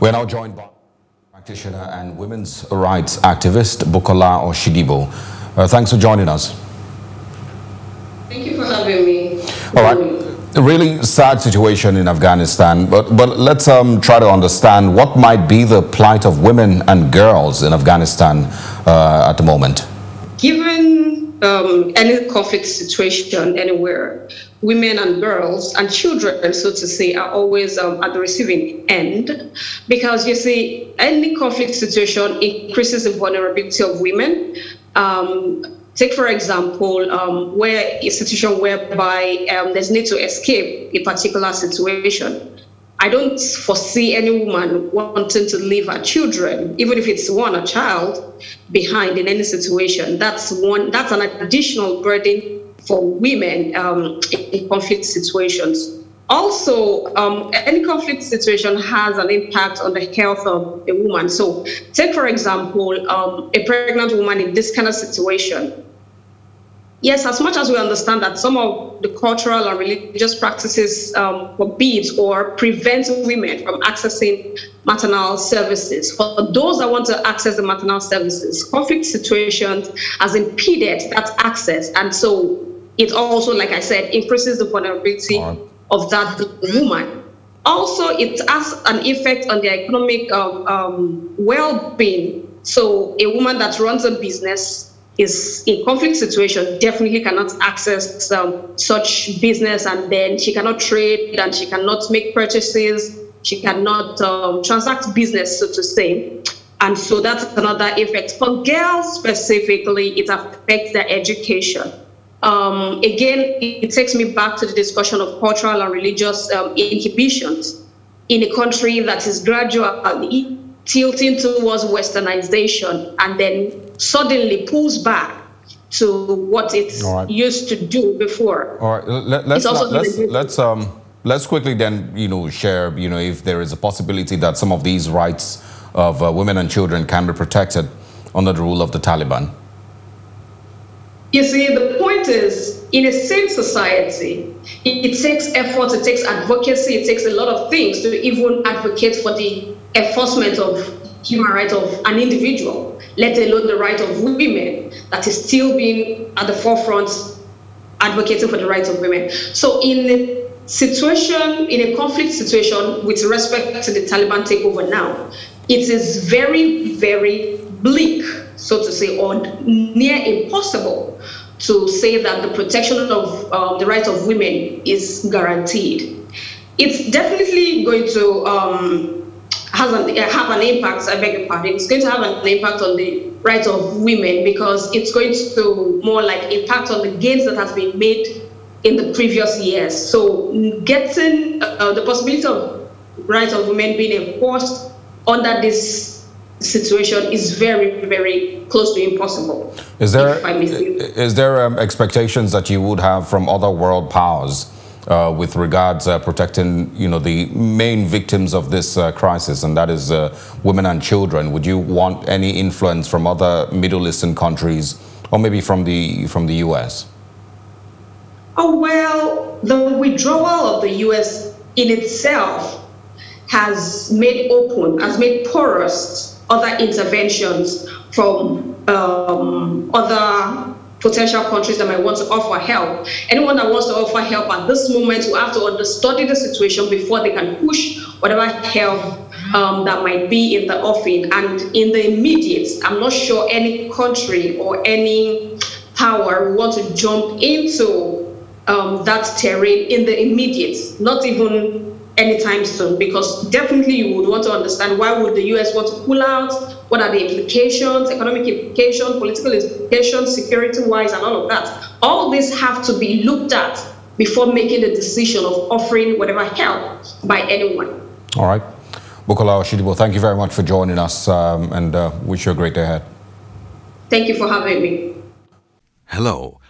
We're now joined by practitioner and women's rights activist Bukola Osidibo. Uh, thanks for joining us. Thank you for having me. All right. A really sad situation in Afghanistan, but, but let's um, try to understand what might be the plight of women and girls in Afghanistan uh, at the moment. Given um, any conflict situation anywhere, women and girls and children, so to say, are always um, at the receiving end because you see, any conflict situation increases the vulnerability of women. Um, take, for example, um, where a situation whereby um, there's need to escape a particular situation. I don't foresee any woman wanting to leave her children, even if it's one a child, behind in any situation. That's one. That's an additional burden for women um, in conflict situations. Also, um, any conflict situation has an impact on the health of a woman. So, take for example, um, a pregnant woman in this kind of situation. Yes, as much as we understand that some of the cultural and religious practices um, forbid or prevent women from accessing maternal services, for those that want to access the maternal services, conflict situations has impeded that access. And so it also, like I said, increases the vulnerability of that woman. Also, it has an effect on their economic um, um, well-being. So, a woman that runs a business is in conflict situation definitely cannot access um, such business, and then she cannot trade and she cannot make purchases. She cannot um, transact business, so to say. And so that's another effect. For girls specifically, it affects their education. Um, again, it takes me back to the discussion of cultural and religious um, inhibitions in a country that is gradually tilting towards westernization and then suddenly pulls back to what it right. used to do before. All right, Let, us not, let's let's um let's quickly then you know share you know if there is a possibility that some of these rights of uh, women and children can be protected under the rule of the Taliban. You see, the is, in a sane society, it, it, takes effort, it takes advocacy, it takes a lot of things to even advocate for the enforcement of human rights of an individual, let alone the right of women that is still being at the forefront advocating for the rights of women. So in a situation, in a conflict situation with respect to the Taliban takeover now, it is very, very bleak so to say, or near impossible to say that the protection of um, the rights of women is guaranteed. It's definitely going to um, has an, have an impact, I beg your pardon, it's going to have an impact on the rights of women because it's going to more like impact on the gains that has been made in the previous years. So getting uh, the possibility of rights of women being enforced under this situation is very, very close to impossible. Is there, is there um, expectations that you would have from other world powers uh, with regards uh, protecting, you know, the main victims of this uh, crisis, and that is uh, women and children? Would you want any influence from other Middle Eastern countries, or maybe from the from the U.S.? Oh well, the withdrawal of the U.S. in itself has made open, has made porous other interventions from um, other potential countries that might want to offer help. Anyone that wants to offer help at this moment will have to understudy the situation before they can push whatever help um, that might be in the offing. And in the immediate, I'm not sure any country or any power want to jump into um, that terrain in the immediate, not even anytime soon because definitely you would want to understand why would the US want to pull out, what are the implications, economic implications, political implications, security-wise, and all of that. All these have to be looked at before making the decision of offering whatever help by anyone. All right. Bukola Osidibo, thank you very much for joining us um, and uh, wish you a great day ahead. Thank you for having me. Hello.